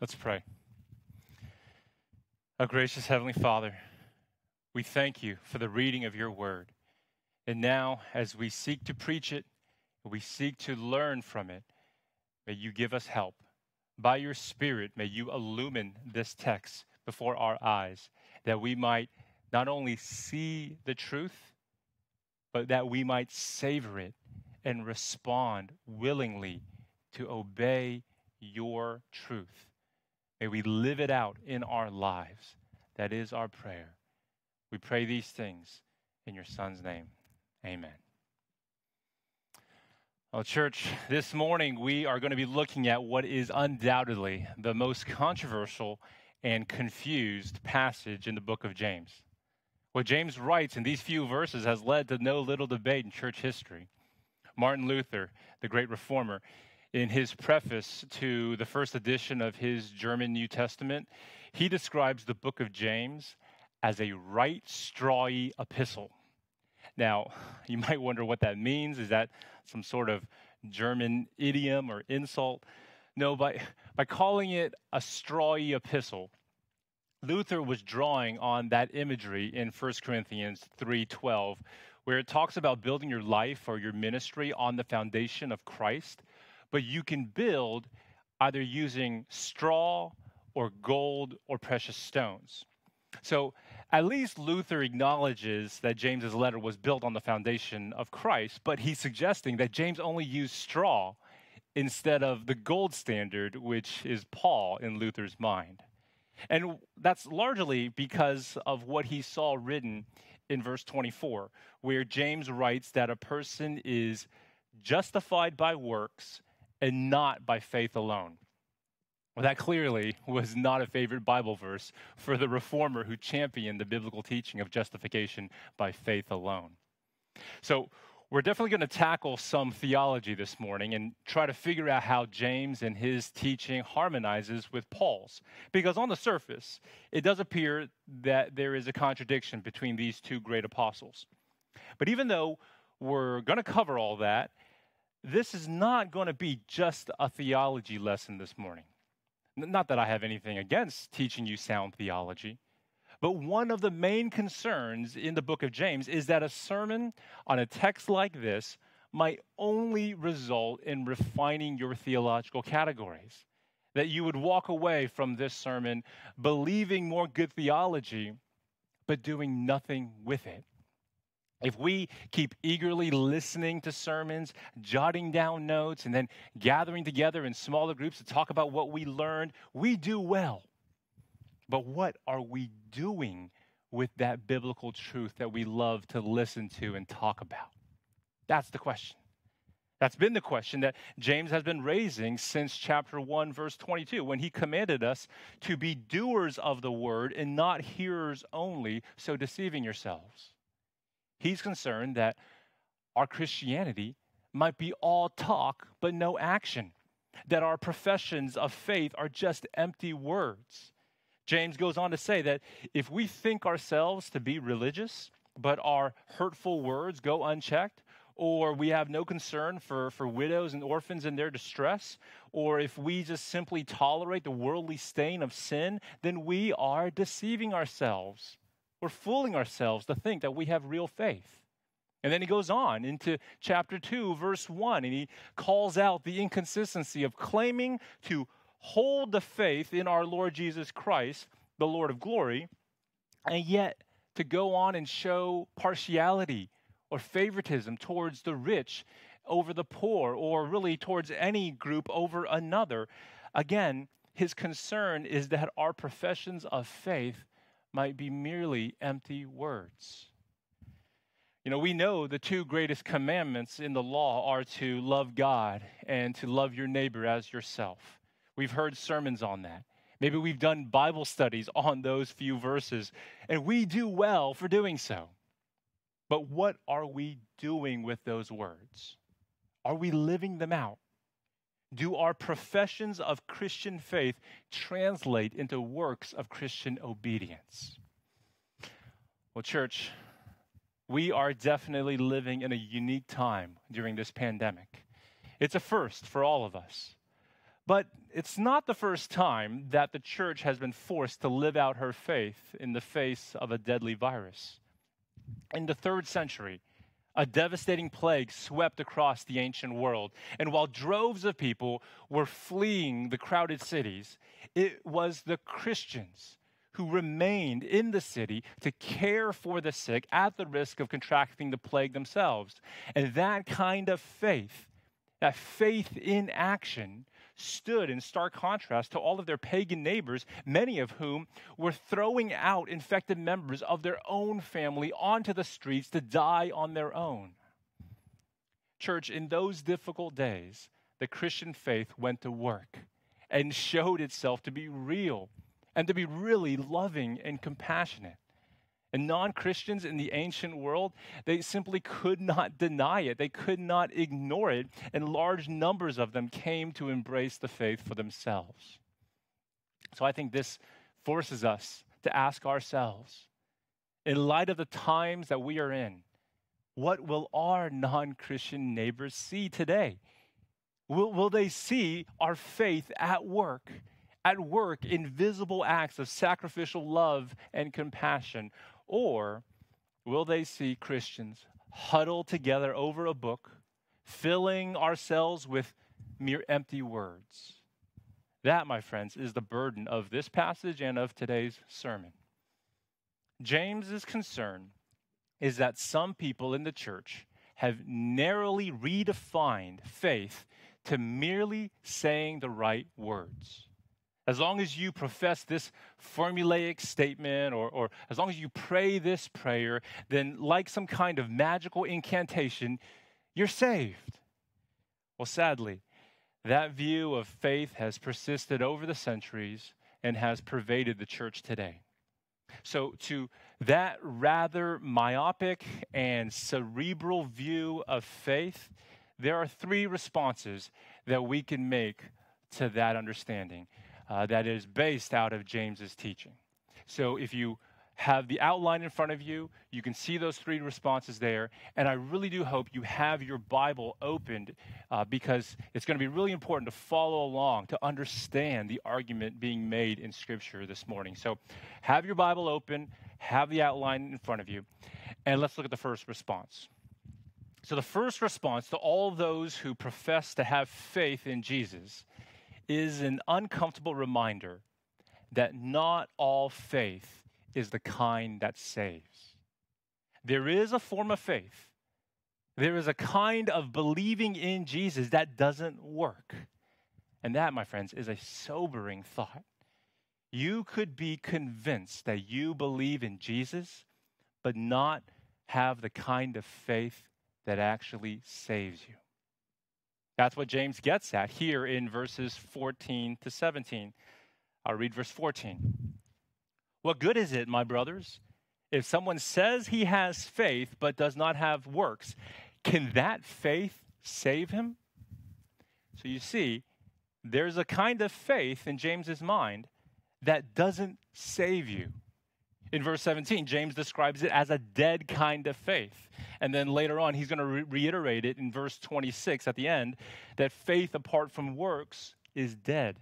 Let's pray. Our gracious Heavenly Father, we thank you for the reading of your word. And now, as we seek to preach it, we seek to learn from it, may you give us help. By your Spirit, may you illumine this text before our eyes, that we might not only see the truth, but that we might savor it and respond willingly to obey your truth. May we live it out in our lives. That is our prayer. We pray these things in your Son's name. Amen. Well, church, this morning we are going to be looking at what is undoubtedly the most controversial and confused passage in the book of James. What James writes in these few verses has led to no little debate in church history. Martin Luther, the great reformer, in his preface to the first edition of his German New Testament, he describes the book of James as a right strawy epistle. Now, you might wonder what that means. Is that some sort of German idiom or insult? No, by, by calling it a strawy epistle, Luther was drawing on that imagery in 1 Corinthians 3:12 where it talks about building your life or your ministry on the foundation of Christ but you can build either using straw or gold or precious stones. So at least Luther acknowledges that James's letter was built on the foundation of Christ, but he's suggesting that James only used straw instead of the gold standard, which is Paul in Luther's mind. And that's largely because of what he saw written in verse 24, where James writes that a person is justified by works and not by faith alone. Well, that clearly was not a favorite Bible verse for the reformer who championed the biblical teaching of justification by faith alone. So, we're definitely going to tackle some theology this morning and try to figure out how James and his teaching harmonizes with Paul's. Because on the surface, it does appear that there is a contradiction between these two great apostles. But even though we're going to cover all that, this is not going to be just a theology lesson this morning. Not that I have anything against teaching you sound theology, but one of the main concerns in the book of James is that a sermon on a text like this might only result in refining your theological categories. That you would walk away from this sermon believing more good theology, but doing nothing with it. If we keep eagerly listening to sermons, jotting down notes, and then gathering together in smaller groups to talk about what we learned, we do well. But what are we doing with that biblical truth that we love to listen to and talk about? That's the question. That's been the question that James has been raising since chapter 1, verse 22, when he commanded us to be doers of the word and not hearers only, so deceiving yourselves. He's concerned that our Christianity might be all talk but no action, that our professions of faith are just empty words. James goes on to say that if we think ourselves to be religious, but our hurtful words go unchecked, or we have no concern for, for widows and orphans in their distress, or if we just simply tolerate the worldly stain of sin, then we are deceiving ourselves. We're fooling ourselves to think that we have real faith. And then he goes on into chapter 2, verse 1, and he calls out the inconsistency of claiming to hold the faith in our Lord Jesus Christ, the Lord of glory, and yet to go on and show partiality or favoritism towards the rich over the poor, or really towards any group over another. Again, his concern is that our professions of faith might be merely empty words. You know, we know the two greatest commandments in the law are to love God and to love your neighbor as yourself. We've heard sermons on that. Maybe we've done Bible studies on those few verses, and we do well for doing so. But what are we doing with those words? Are we living them out? do our professions of Christian faith translate into works of Christian obedience? Well, church, we are definitely living in a unique time during this pandemic. It's a first for all of us. But it's not the first time that the church has been forced to live out her faith in the face of a deadly virus. In the third century, a devastating plague swept across the ancient world. And while droves of people were fleeing the crowded cities, it was the Christians who remained in the city to care for the sick at the risk of contracting the plague themselves. And that kind of faith, that faith in action, stood in stark contrast to all of their pagan neighbors, many of whom were throwing out infected members of their own family onto the streets to die on their own. Church, in those difficult days, the Christian faith went to work and showed itself to be real and to be really loving and compassionate. And non Christians in the ancient world, they simply could not deny it. They could not ignore it. And large numbers of them came to embrace the faith for themselves. So I think this forces us to ask ourselves in light of the times that we are in, what will our non Christian neighbors see today? Will, will they see our faith at work? At work in visible acts of sacrificial love and compassion? Or will they see Christians huddled together over a book, filling ourselves with mere empty words? That, my friends, is the burden of this passage and of today's sermon. James's concern is that some people in the church have narrowly redefined faith to merely saying the right words. As long as you profess this formulaic statement or, or as long as you pray this prayer, then, like some kind of magical incantation, you're saved. Well, sadly, that view of faith has persisted over the centuries and has pervaded the church today. So, to that rather myopic and cerebral view of faith, there are three responses that we can make to that understanding uh, that is based out of James's teaching. So if you have the outline in front of you. You can see those three responses there. And I really do hope you have your Bible opened uh, because it's going to be really important to follow along to understand the argument being made in Scripture this morning. So have your Bible open, have the outline in front of you, and let's look at the first response. So, the first response to all those who profess to have faith in Jesus is an uncomfortable reminder that not all faith is the kind that saves. There is a form of faith, there is a kind of believing in Jesus that doesn't work. And that, my friends, is a sobering thought. You could be convinced that you believe in Jesus, but not have the kind of faith that actually saves you. That's what James gets at here in verses 14 to 17. I'll read verse 14. What good is it, my brothers, if someone says he has faith but does not have works? Can that faith save him? So you see, there's a kind of faith in James's mind that doesn't save you. In verse 17, James describes it as a dead kind of faith. And then later on, he's going to re- reiterate it in verse 26 at the end that faith apart from works is dead.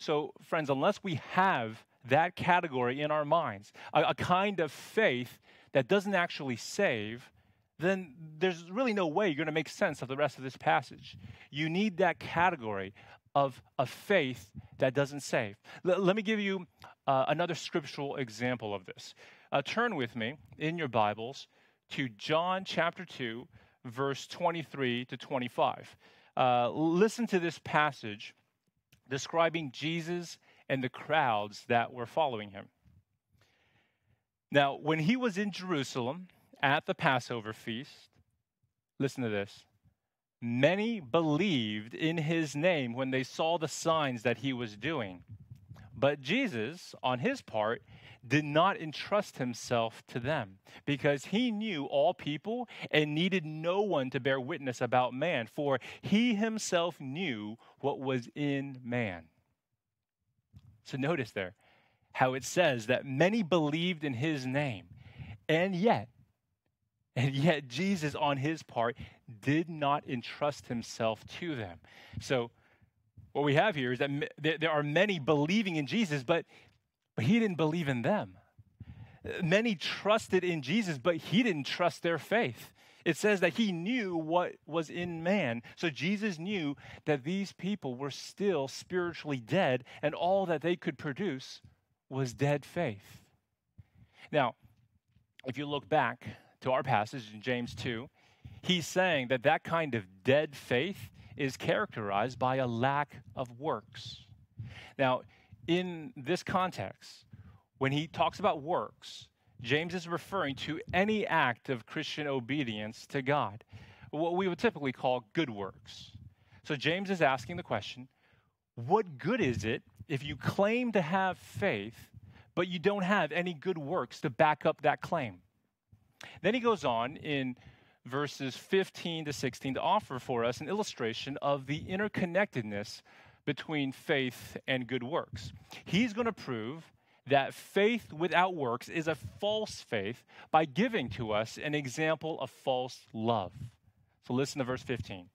So, friends, unless we have that category in our minds, a, a kind of faith that doesn't actually save, then there's really no way you're going to make sense of the rest of this passage. You need that category of a faith that doesn't save. L- let me give you uh, another scriptural example of this. Uh, turn with me in your Bibles to John chapter 2, verse 23 to 25. Uh, listen to this passage describing Jesus and the crowds that were following him. Now, when he was in Jerusalem at the Passover feast, listen to this. Many believed in his name when they saw the signs that he was doing. But Jesus, on his part, did not entrust himself to them because he knew all people and needed no one to bear witness about man, for he himself knew what was in man. So notice there how it says that many believed in his name, and yet And yet, Jesus, on his part, did not entrust himself to them. So, what we have here is that there are many believing in Jesus, but, but he didn't believe in them. Many trusted in Jesus, but he didn't trust their faith. It says that he knew what was in man. So Jesus knew that these people were still spiritually dead, and all that they could produce was dead faith. Now, if you look back to our passage in James 2, he's saying that that kind of dead faith is characterized by a lack of works. Now, in this context, when he talks about works, James is referring to any act of Christian obedience to God, what we would typically call good works. So James is asking the question what good is it if you claim to have faith, but you don't have any good works to back up that claim? Then he goes on in verses 15 to 16 to offer for us an illustration of the interconnectedness between faith and good works. He's going to prove that faith without works is a false faith by giving to us an example of false love. So listen to verse 15.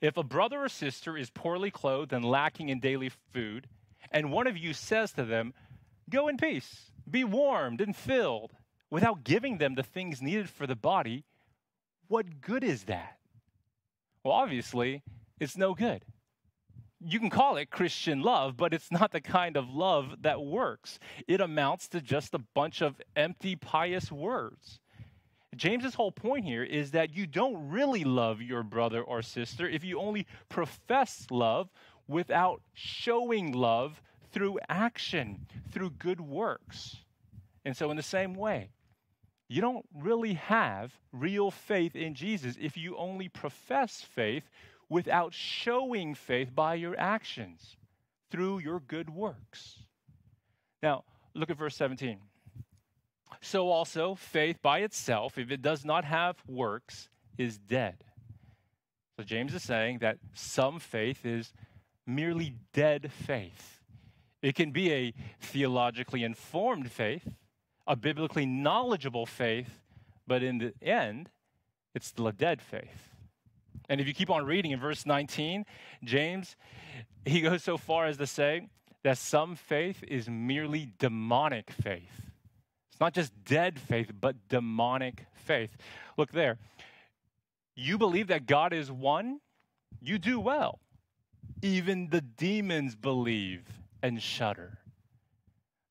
If a brother or sister is poorly clothed and lacking in daily food, and one of you says to them, Go in peace, be warmed and filled, without giving them the things needed for the body, what good is that? Well, obviously, it's no good you can call it Christian love, but it's not the kind of love that works. It amounts to just a bunch of empty, pious words. James's whole point here is that you don't really love your brother or sister if you only profess love without showing love through action, through good works. And so, in the same way, you don't really have real faith in Jesus if you only profess faith without showing faith by your actions through your good works. Now, look at verse 17. So also, faith by itself, if it does not have works, is dead. So James is saying that some faith is merely dead faith. It can be a theologically informed faith, a biblically knowledgeable faith, but in the end, it's still a dead faith. And if you keep on reading in verse 19, James, he goes so far as to say that some faith is merely demonic faith. It's not just dead faith, but demonic faith. Look there. You believe that God is one, you do well. Even the demons believe and shudder.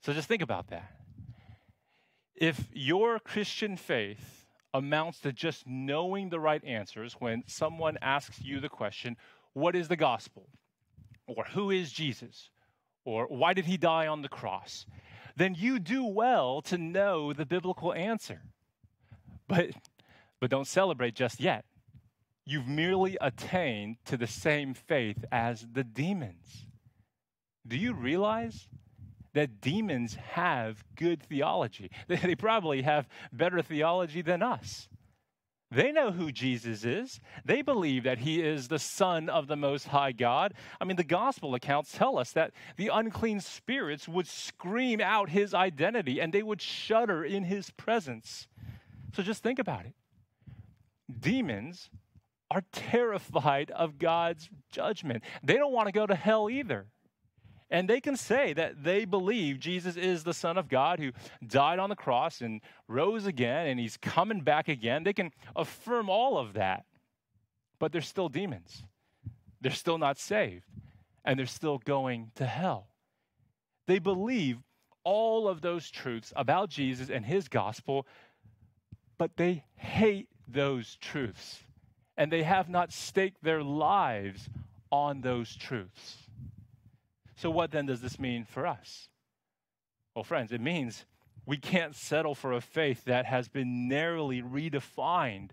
So just think about that. If your Christian faith amounts to just knowing the right answers when someone asks you the question, What is the gospel? Or who is Jesus? Or why did he die on the cross? Then you do well to know the biblical answer. But, but don't celebrate just yet. You've merely attained to the same faith as the demons. Do you realize that demons have good theology. They probably have better theology than us. They know who Jesus is. They believe that he is the Son of the Most High God. I mean, the gospel accounts tell us that the unclean spirits would scream out his identity and they would shudder in his presence. So just think about it. Demons are terrified of God's judgment, they don't want to go to hell either. And they can say that they believe Jesus is the Son of God who died on the cross and rose again and he's coming back again. They can affirm all of that, but they're still demons. They're still not saved, and they're still going to hell. They believe all of those truths about Jesus and his gospel, but they hate those truths, and they have not staked their lives on those truths. So, what then does this mean for us? Well, friends, it means we can't settle for a faith that has been narrowly redefined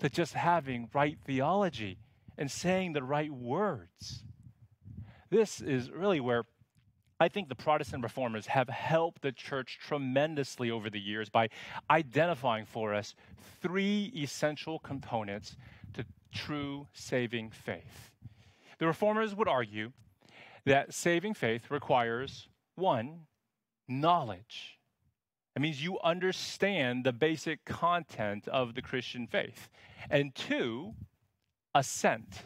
to just having right theology and saying the right words. This is really where I think the Protestant reformers have helped the church tremendously over the years by identifying for us three essential components to true saving faith. The reformers would argue that saving faith requires one, knowledge. It means you understand the basic content of the Christian faith. And two, assent.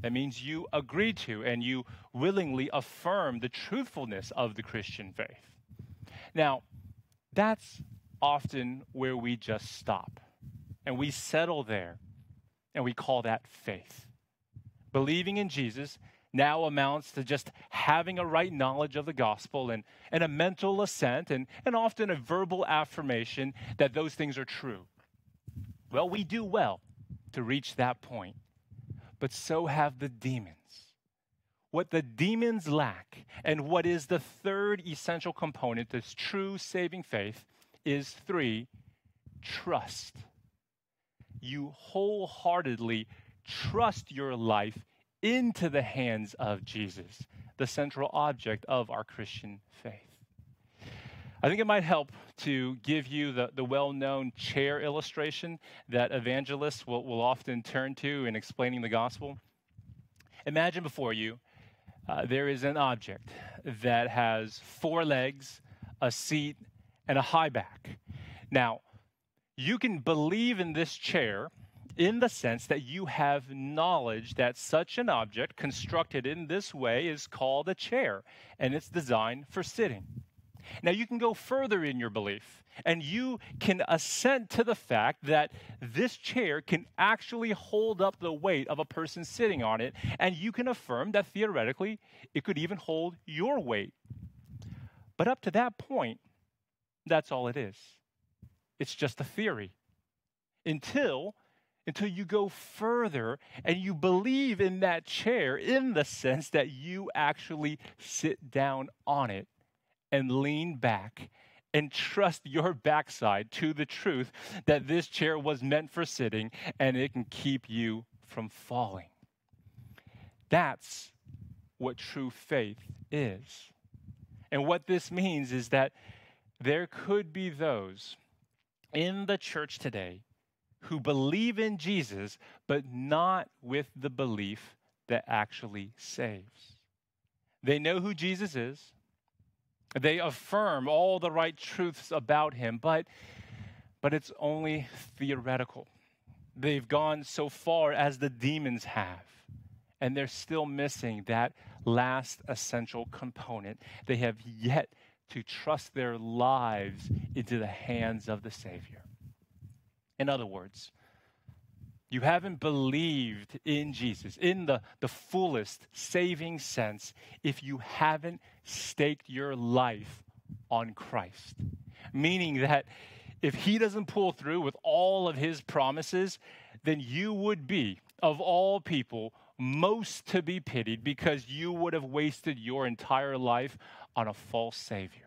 That means you agree to and you willingly affirm the truthfulness of the Christian faith. Now, that's often where we just stop and we settle there and we call that faith. Believing in Jesus now amounts to just having a right knowledge of the gospel and, and a mental assent and, and often a verbal affirmation that those things are true. Well, we do well to reach that point, but so have the demons. What the demons lack, and what is the third essential component to true saving faith, is three trust. You wholeheartedly trust your life into the hands of Jesus, the central object of our Christian faith. I think it might help to give you the, the well known chair illustration that evangelists will, will often turn to in explaining the gospel. Imagine before you uh, there is an object that has four legs, a seat, and a high back. Now, you can believe in this chair in the sense that you have knowledge that such an object constructed in this way is called a chair and it's designed for sitting. Now, you can go further in your belief and you can assent to the fact that this chair can actually hold up the weight of a person sitting on it, and you can affirm that theoretically it could even hold your weight. But up to that point, that's all it is. It's just a theory. Until until you go further and you believe in that chair in the sense that you actually sit down on it and lean back and trust your backside to the truth that this chair was meant for sitting and it can keep you from falling. That's what true faith is. And what this means is that there could be those in the church today who believe in Jesus, but not with the belief that actually saves. They know who Jesus is, they affirm all the right truths about him, but, but it's only theoretical. They've gone so far as the demons have, and they're still missing that last essential component. They have yet to trust their lives into the hands of the Savior. In other words, you haven't believed in Jesus in the, the fullest saving sense if you haven't staked your life on Christ. Meaning that if he doesn't pull through with all of his promises, then you would be, of all people, most to be pitied because you would have wasted your entire life on a false Savior.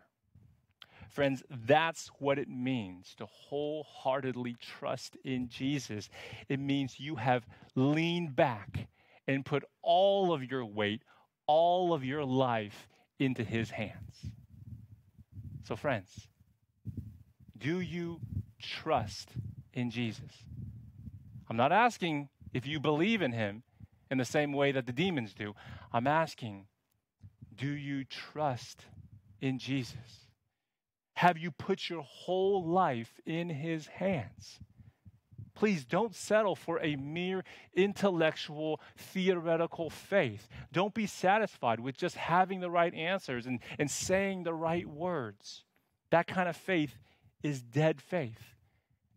Friends, that's what it means to wholeheartedly trust in Jesus. It means you have leaned back and put all of your weight, all of your life into His hands. So, friends, do you trust in Jesus? I'm not asking if you believe in Him in the same way that the demons do. I'm asking, do you trust in Jesus? Have you put your whole life in His hands? Please don't settle for a mere intellectual, theoretical faith. Don't be satisfied with just having the right answers and, and saying the right words. That kind of faith is dead faith,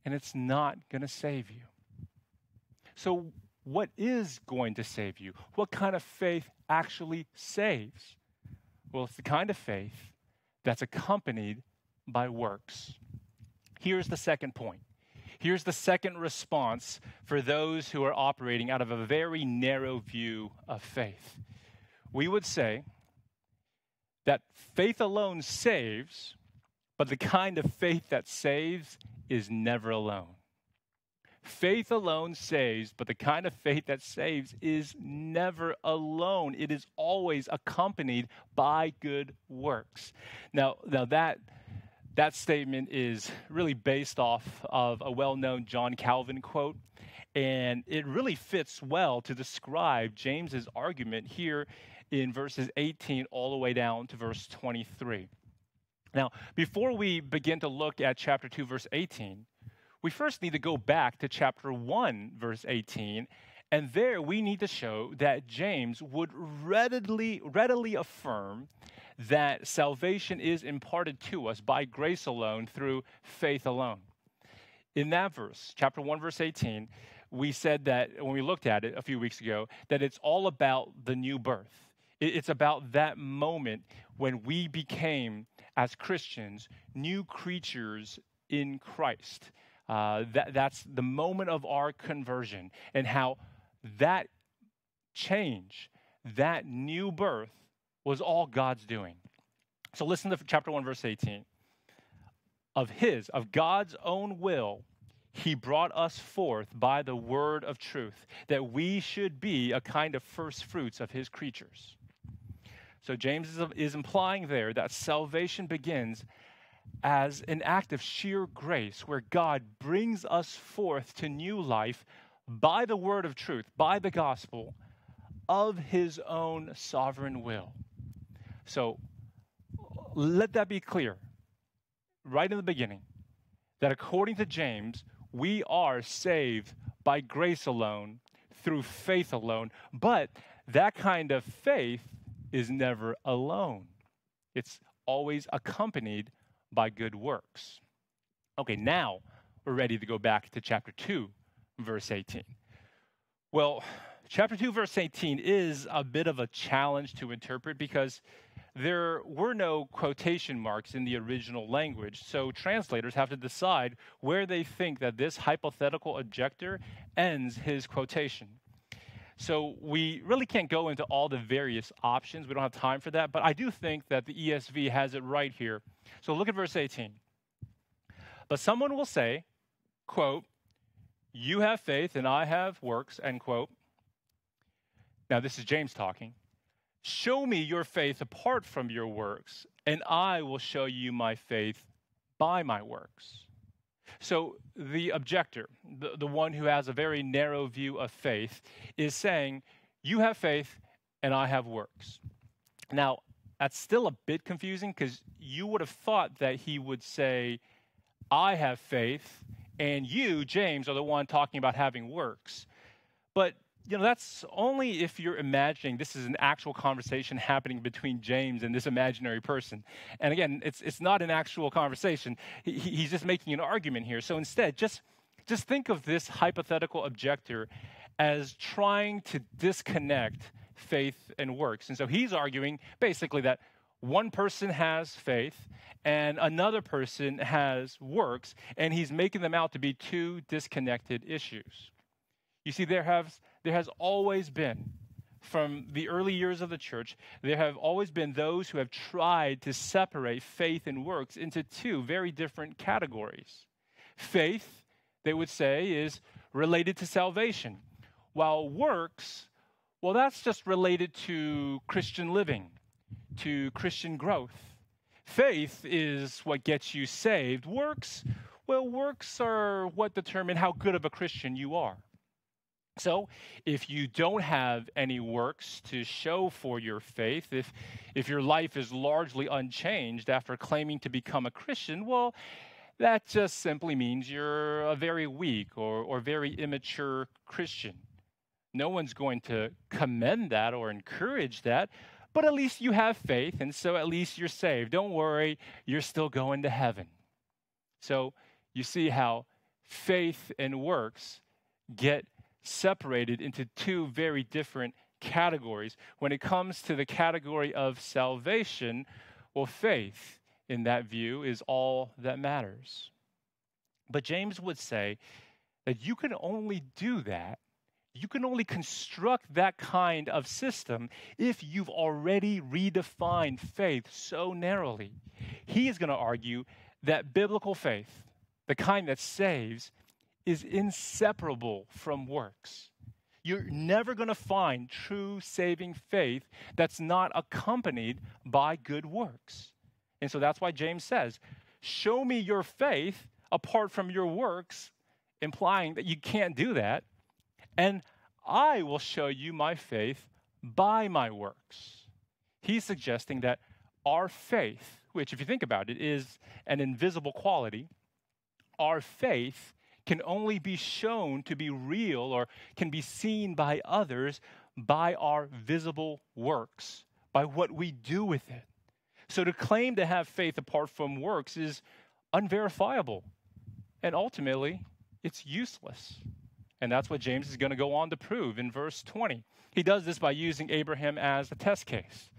and it's not going to save you. So, what is going to save you? What kind of faith actually saves? Well, it's the kind of faith that's accompanied by works. Here's the second point. Here's the second response for those who are operating out of a very narrow view of faith. We would say that faith alone saves, but the kind of faith that saves is never alone. Faith alone saves, but the kind of faith that saves is never alone. It is always accompanied by good works. Now, now that that statement is really based off of a well known John Calvin quote. And it really fits well to describe James's argument here in verses 18 all the way down to verse 23. Now, before we begin to look at chapter 2, verse 18, we first need to go back to chapter 1, verse 18. And there we need to show that James would readily, readily affirm that salvation is imparted to us by grace alone through faith alone. In that verse, chapter 1, verse 18, we said that when we looked at it a few weeks ago, that it's all about the new birth. It's about that moment when we became, as Christians, new creatures in Christ. Uh, that, that's the moment of our conversion and how that change, that new birth, was all God's doing. So listen to chapter 1, verse 18. Of His, of God's own will, he brought us forth by the word of truth, that we should be a kind of first fruits of his creatures. So James is, is implying there that salvation begins as an act of sheer grace, where God brings us forth to new life by the word of truth, by the gospel, of his own sovereign will. So let that be clear right in the beginning that according to James, we are saved by grace alone, through faith alone. But that kind of faith is never alone, it's always accompanied by good works. Okay, now we're ready to go back to chapter 2, verse 18. Well, chapter 2, verse 18 is a bit of a challenge to interpret because there were no quotation marks in the original language, so translators have to decide where they think that this hypothetical objector ends his quotation. So we really can't go into all the various options. We don't have time for that. But I do think that the ESV has it right here. So look at verse 18. But someone will say, quote, you have faith and I have works, end quote. Now, this is James talking. Show me your faith apart from your works, and I will show you my faith by my works. So the objector, the, the one who has a very narrow view of faith, is saying, You have faith and I have works. Now, that's still a bit confusing because you would have thought that he would say, I have faith, and you, James, are the one talking about having works. But you know, that's only if you're imagining this is an actual conversation happening between James and this imaginary person. And again, it's, it's not an actual conversation. He, he's just making an argument here. So instead, just, just think of this hypothetical objector as trying to disconnect faith and works. And so he's arguing basically that one person has faith and another person has works, and he's making them out to be two disconnected issues. You see, there has there has always been, from the early years of the church, there have always been those who have tried to separate faith and works into two very different categories. Faith, they would say, is related to salvation, while works, well, that's just related to Christian living, to Christian growth. Faith is what gets you saved. Works, well, works are what determine how good of a Christian you are. So, if you don't have any works to show for your faith, if, if your life is largely unchanged after claiming to become a Christian, well, that just simply means you're a very weak or, or very immature Christian. No one's going to commend that or encourage that, but at least you have faith, and so at least you're saved. Don't worry, you're still going to heaven. So, you see how faith and works get separated into two very different categories. When it comes to the category of salvation, well, faith in that view is all that matters. But James would say that you can only do that, you can only construct that kind of system if you've already redefined faith so narrowly. He is going to argue that biblical faith, the kind that saves, is inseparable from works. You're never going to find true saving faith that's not accompanied by good works. And so that's why James says, Show me your faith apart from your works, implying that you can't do that. And I will show you my faith by my works. He's suggesting that our faith, which, if you think about it, is an invisible quality, our faith can only be shown to be real or can be seen by others by our visible works, by what we do with it. So to claim to have faith apart from works is unverifiable. And ultimately, it's useless. And that's what James is going to go on to prove in verse 20. He does this by using Abraham as a test case.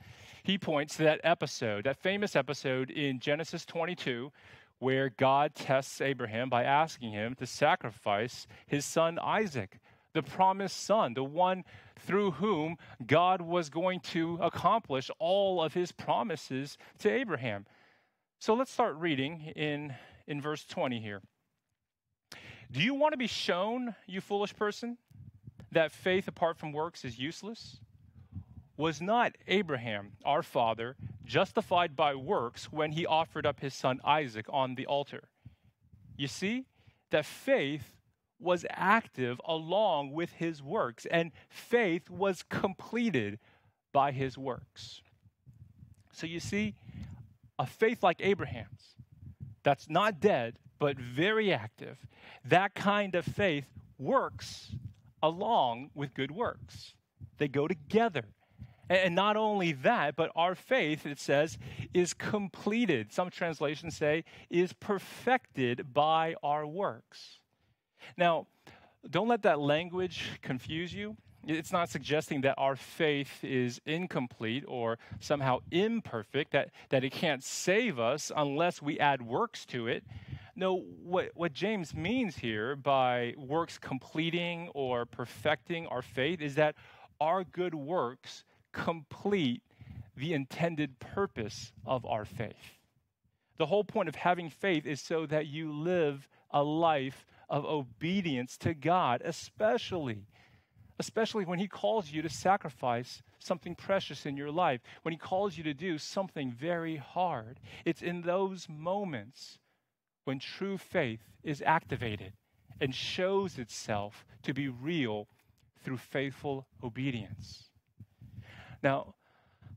He points to that episode, that famous episode in Genesis 22, where God tests Abraham by asking him to sacrifice his son Isaac, the promised son, the one through whom God was going to accomplish all of his promises to Abraham. So let's start reading in, in verse 20 here. Do you want to be shown, you foolish person, that faith apart from works is useless? Was not Abraham, our father, justified by works when he offered up his son Isaac on the altar? You see, that faith was active along with his works, and faith was completed by his works. So you see, a faith like Abraham's, that's not dead, but very active, that kind of faith works along with good works. They go together. And not only that, but our faith, it says, is completed. Some translations say, is perfected by our works. Now, don't let that language confuse you. It's not suggesting that our faith is incomplete or somehow imperfect, that, that it can't save us unless we add works to it. No, what, what James means here by works completing or perfecting our faith is that our good works complete the intended purpose of our faith. The whole point of having faith is so that you live a life of obedience to God, especially especially when he calls you to sacrifice something precious in your life, when he calls you to do something very hard. It's in those moments when true faith is activated and shows itself to be real through faithful obedience. Now,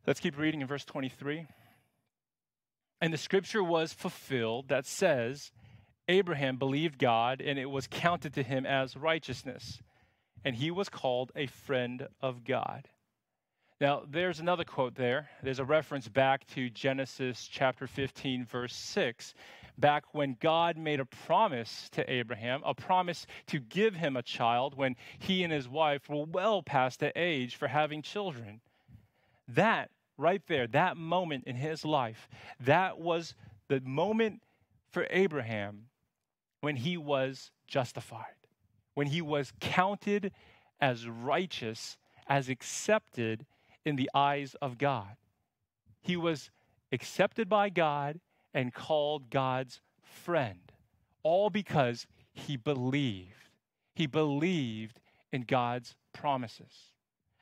let's keep reading in verse 23. And the scripture was fulfilled that says, Abraham believed God, and it was counted to him as righteousness, and he was called a friend of God. Now, there's another quote there. There's a reference back to Genesis chapter 15, verse 6, back when God made a promise to Abraham, a promise to give him a child when he and his wife were well past the age for having children. That right there, that moment in his life, that was the moment for Abraham when he was justified, when he was counted as righteous, as accepted in the eyes of God. He was accepted by God and called God's friend, all because he believed. He believed in God's promises.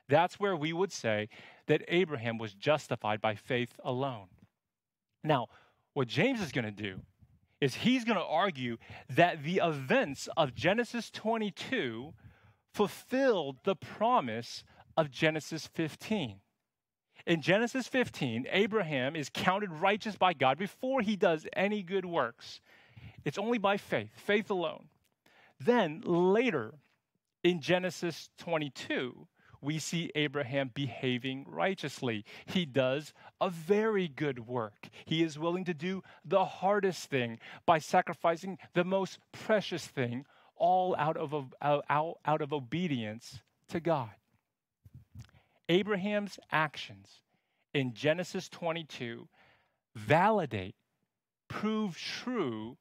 That's where we would say that Abraham was justified by faith alone. Now, what James is going to do is he's going to argue that the events of Genesis 22 fulfilled the promise of Genesis 15. In Genesis 15, Abraham is counted righteous by God before he does any good works. It's only by faith, faith alone. Then later in Genesis 22, we see Abraham behaving righteously. He does a very good work. He is willing to do the hardest thing by sacrificing the most precious thing, all out of, out, out of obedience to God. Abraham's actions in Genesis 22 validate, prove true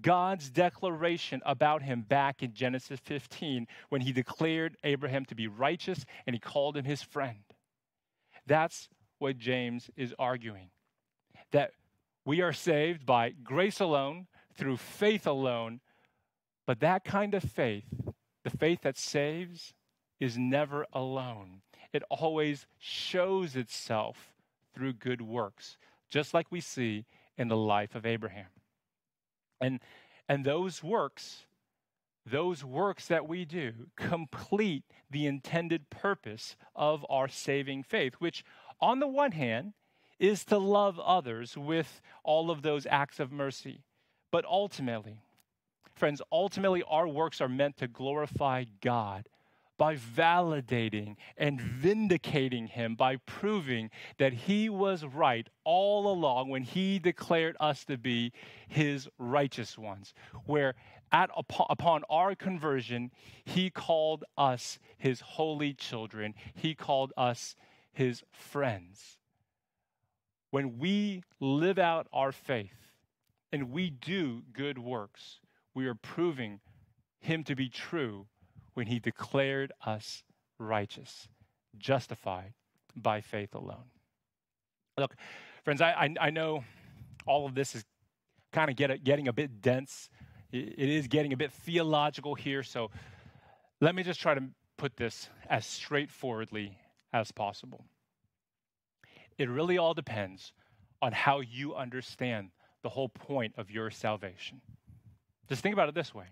God's declaration about him back in Genesis 15 when he declared Abraham to be righteous and he called him his friend. That's what James is arguing. That we are saved by grace alone, through faith alone, but that kind of faith, the faith that saves, is never alone. It always shows itself through good works, just like we see in the life of Abraham. And, and those works, those works that we do, complete the intended purpose of our saving faith, which, on the one hand, is to love others with all of those acts of mercy. But ultimately, friends, ultimately, our works are meant to glorify God by validating and vindicating him, by proving that he was right all along when he declared us to be his righteous ones. Where at, upon our conversion, he called us his holy children, he called us his friends. When we live out our faith and we do good works, we are proving him to be true when he declared us righteous, justified by faith alone. Look, friends, I, I, I know all of this is kind of get, getting a bit dense. It, it is getting a bit theological here. So let me just try to put this as straightforwardly as possible. It really all depends on how you understand the whole point of your salvation. Just think about it this way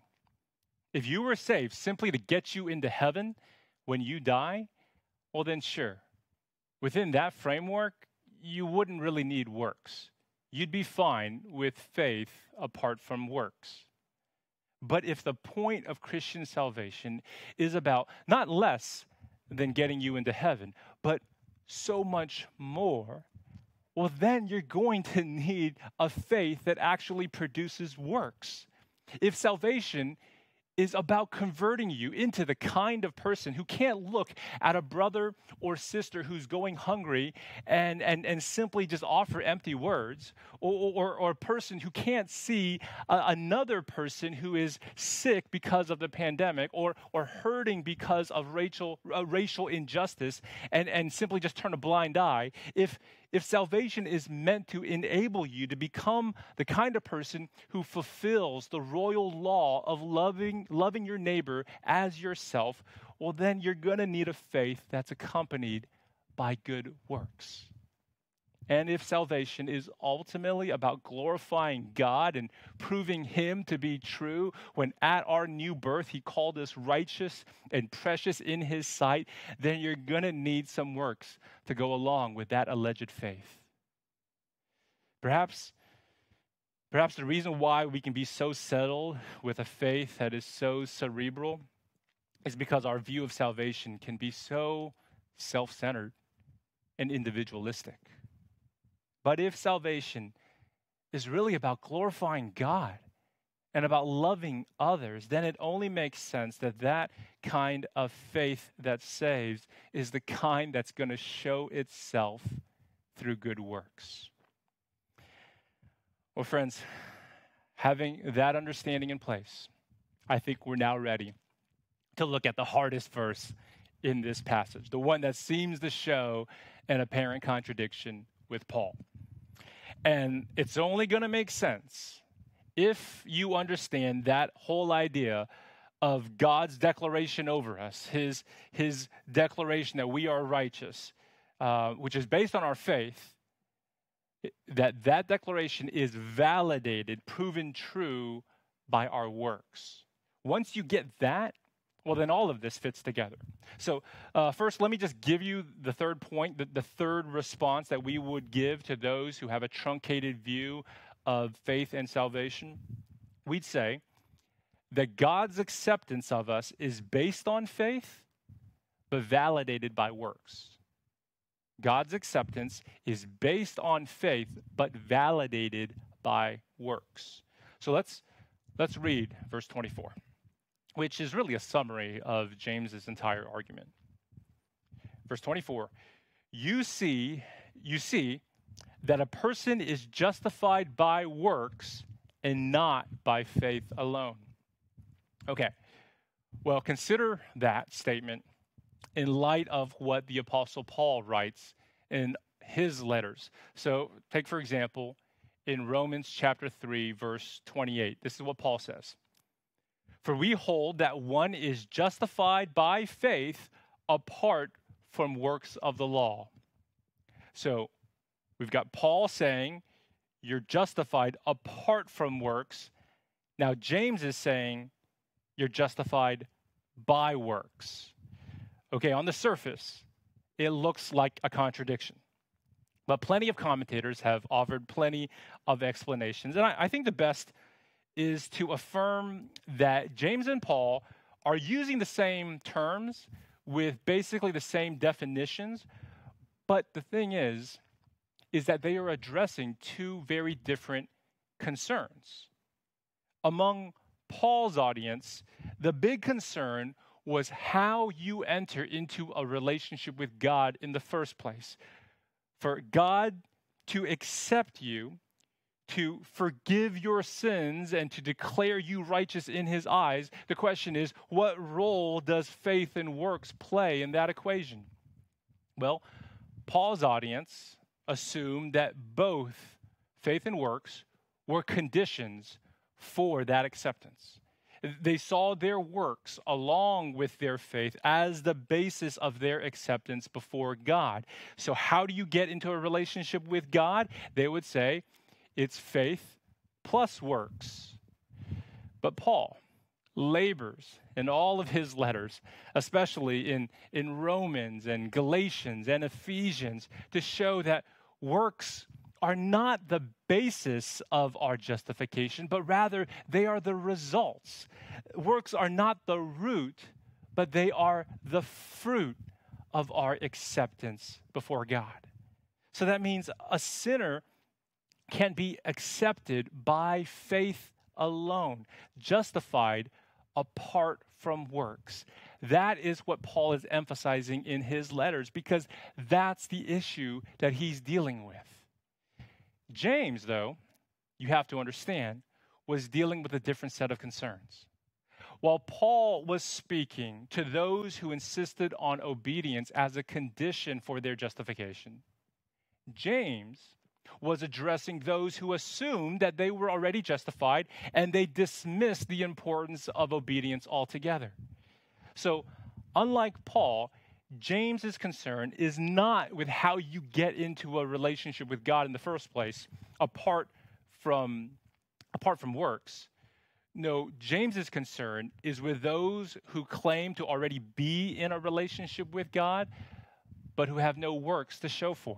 if you were saved simply to get you into heaven when you die, well, then sure. Within that framework, you wouldn't really need works. You'd be fine with faith apart from works. But if the point of Christian salvation is about not less than getting you into heaven, but so much more, well, then you're going to need a faith that actually produces works. If salvation is about converting you into the kind of person who can't look at a brother or sister who's going hungry and, and, and simply just offer empty words, or, or, or a person who can't see a, another person who is sick because of the pandemic or, or hurting because of racial, uh, racial injustice and, and simply just turn a blind eye. If, if salvation is meant to enable you to become the kind of person who fulfills the royal law of loving, loving your neighbor as yourself, well, then you're going to need a faith that's accompanied by good works. And if salvation is ultimately about glorifying God and proving Him to be true, when at our new birth He called us righteous and precious in His sight, then you're going to need some works to go along with that alleged faith. Perhaps, perhaps the reason why we can be so settled with a faith that is so cerebral is because our view of salvation can be so self centered and individualistic. But if salvation is really about glorifying God and about loving others, then it only makes sense that that kind of faith that saves is the kind that's going to show itself through good works. Well, friends, having that understanding in place, I think we're now ready to look at the hardest verse in this passage, the one that seems to show an apparent contradiction with Paul. And it's only going to make sense if you understand that whole idea of God's declaration over us, his, his declaration that we are righteous, uh, which is based on our faith, that that declaration is validated, proven true by our works. Once you get that, well, then all of this fits together. So, uh, first, let me just give you the third point, the, the third response that we would give to those who have a truncated view of faith and salvation. We'd say that God's acceptance of us is based on faith, but validated by works. God's acceptance is based on faith, but validated by works. So let's, let's read verse 24 which is really a summary of James's entire argument. Verse 24, you see, you see that a person is justified by works and not by faith alone. Okay. Well, consider that statement in light of what the apostle Paul writes in his letters. So, take for example in Romans chapter 3 verse 28. This is what Paul says. For we hold that one is justified by faith apart from works of the law. So we've got Paul saying you're justified apart from works. Now, James is saying you're justified by works. Okay, on the surface, it looks like a contradiction. But plenty of commentators have offered plenty of explanations. And I, I think the best is to affirm that James and Paul are using the same terms with basically the same definitions. But the thing is, is that they are addressing two very different concerns. Among Paul's audience, the big concern was how you enter into a relationship with God in the first place. For God to accept you, to forgive your sins, and to declare you righteous in His eyes, the question is what role does faith and works play in that equation? Well, Paul's audience assumed that both faith and works were conditions for that acceptance. They saw their works along with their faith as the basis of their acceptance before God. So, how do you get into a relationship with God? They would say it's faith plus works. But Paul labors in all of his letters, especially in, in Romans and Galatians and Ephesians, to show that works are not the basis of our justification, but rather they are the results. Works are not the root, but they are the fruit of our acceptance before God. So that means a sinner can be accepted by faith alone, justified apart from works. That is what Paul is emphasizing in his letters because that's the issue that he's dealing with. James, though, you have to understand, was dealing with a different set of concerns. While Paul was speaking to those who insisted on obedience as a condition for their justification, James was addressing those who assumed that they were already justified and they dismissed the importance of obedience altogether. So, unlike Paul, James's concern is not with how you get into a relationship with God in the first place apart from apart from works. No, James's concern is with those who claim to already be in a relationship with God but who have no works to show for.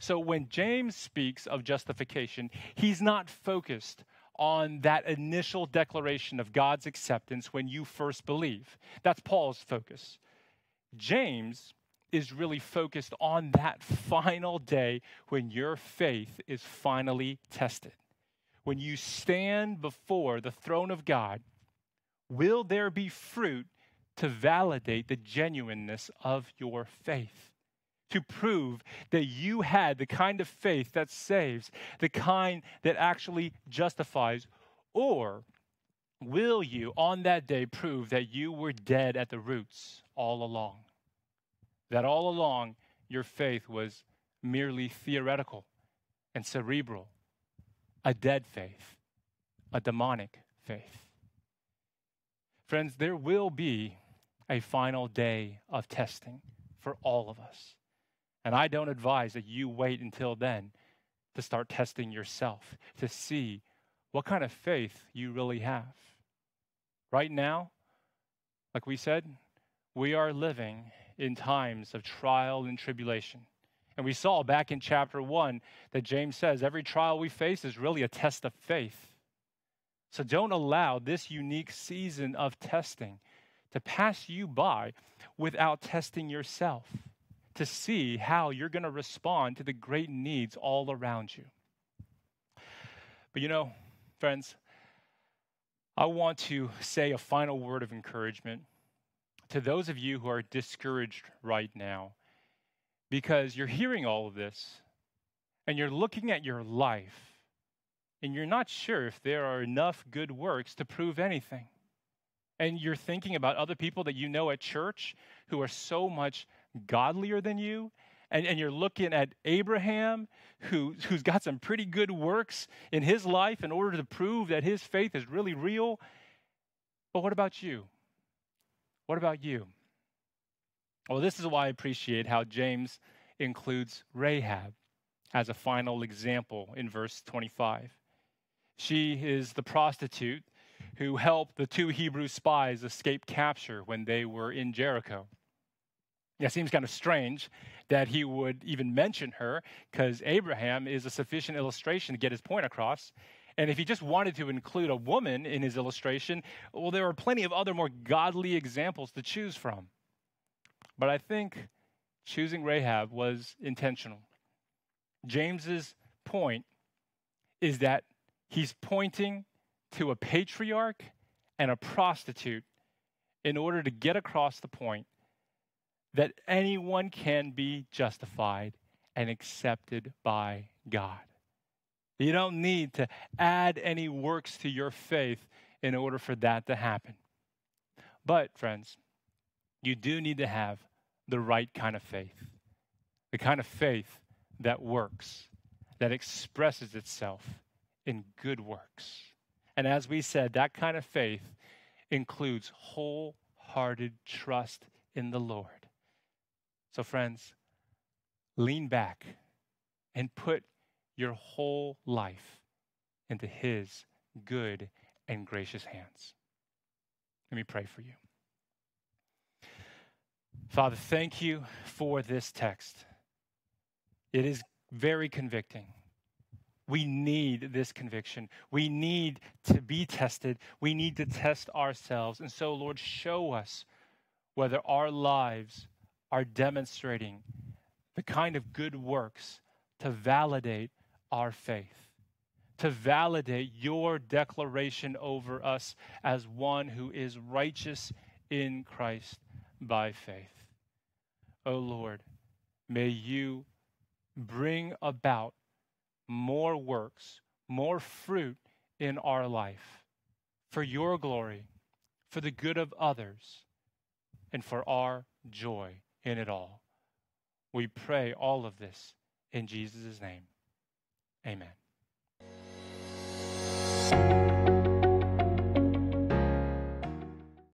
So when James speaks of justification, he's not focused on that initial declaration of God's acceptance when you first believe. That's Paul's focus. James is really focused on that final day when your faith is finally tested. When you stand before the throne of God, will there be fruit to validate the genuineness of your faith? To prove that you had the kind of faith that saves, the kind that actually justifies, or will you on that day prove that you were dead at the roots all along? That all along your faith was merely theoretical and cerebral, a dead faith, a demonic faith. Friends, there will be a final day of testing for all of us. And I don't advise that you wait until then to start testing yourself to see what kind of faith you really have. Right now, like we said, we are living in times of trial and tribulation. And we saw back in chapter 1 that James says every trial we face is really a test of faith. So don't allow this unique season of testing to pass you by without testing yourself to see how you're going to respond to the great needs all around you. But you know, friends, I want to say a final word of encouragement to those of you who are discouraged right now because you're hearing all of this and you're looking at your life and you're not sure if there are enough good works to prove anything. And you're thinking about other people that you know at church who are so much godlier than you. And, and you're looking at Abraham, who, who's got some pretty good works in his life in order to prove that his faith is really real. But what about you? What about you? Well, this is why I appreciate how James includes Rahab as a final example in verse 25. She is the prostitute who helped the two Hebrew spies escape capture when they were in Jericho. It seems kind of strange that he would even mention her because Abraham is a sufficient illustration to get his point across. And if he just wanted to include a woman in his illustration, well, there are plenty of other more godly examples to choose from. But I think choosing Rahab was intentional. James's point is that he's pointing to a patriarch and a prostitute in order to get across the point that anyone can be justified and accepted by God. You don't need to add any works to your faith in order for that to happen. But, friends, you do need to have the right kind of faith the kind of faith that works, that expresses itself in good works. And as we said, that kind of faith includes wholehearted trust in the Lord. So, friends, lean back and put your whole life into His good and gracious hands. Let me pray for you. Father, thank you for this text. It is very convicting. We need this conviction. We need to be tested. We need to test ourselves. And so, Lord, show us whether our lives are demonstrating the kind of good works to validate our faith, to validate your declaration over us as one who is righteous in Christ by faith. O oh Lord, may you bring about more works, more fruit in our life for your glory, for the good of others, and for our joy in it all. We pray all of this in Jesus' name. Amen.